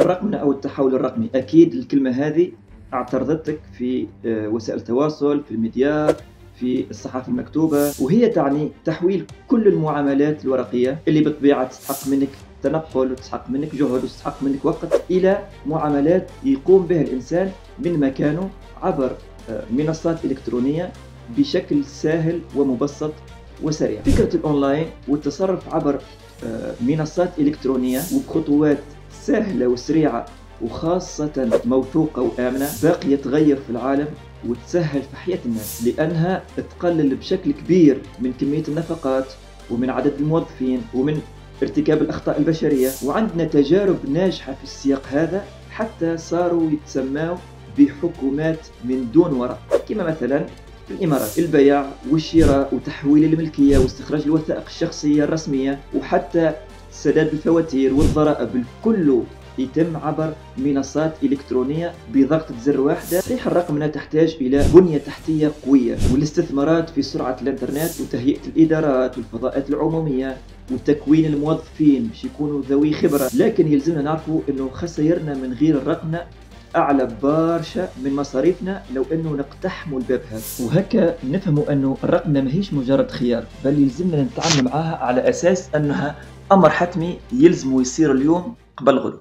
الرقمنة أو التحول الرقمي. أكيد الكلمة هذه اعترضتك في آه، وسائل التواصل في الميديا في الصحافة المكتوبة وهي تعني تحويل كل المعاملات الورقية اللي بالطبيعة تستحق منك تنقل وتستحق منك جهد وتستحق منك وقت إلى معاملات يقوم بها الإنسان من مكانه عبر آه، منصات إلكترونية بشكل سهل ومبسط وسريع. فكرة الأونلاين والتصرف عبر آه، منصات إلكترونية وبخطوات سهلة وسريعة وخاصة موثوقة وآمنة. باقية تغير في العالم وتسهل في حياة الناس لأنها تقلل بشكل كبير من كمية النفقات ومن عدد الموظفين ومن ارتكاب الأخطاء البشرية. وعندنا تجارب ناجحة في السياق هذا حتى صاروا يتسموا بحكومات من دون ورق. كما مثلا في الإمارات. البيع والشراء وتحويل الملكية واستخراج الوثائق الشخصية الرسمية وحتى سداد الفواتير والضرائب الكل يتم عبر منصات إلكترونية بضغطة زر واحدة. صحيح الرقمنة تحتاج إلى بنية تحتية قوية والاستثمارات في سرعة الإنترنت وتهيئة الإدارات والفضاءات العمومية وتكوين الموظفين باش يكونوا ذوي خبرة. لكن يلزمنا نعرفوا أنه خسائرنا من غير الرقمنة أعلى برشا من مصاريفنا لو أنه نقتحموا الباب هذا. وهكا نفهموا أنه الرقمنه ماهيش مجرد خيار بل يلزمنا نتعامل معاها على أساس أنها أمر حتمي يلزم يصير اليوم قبل غدو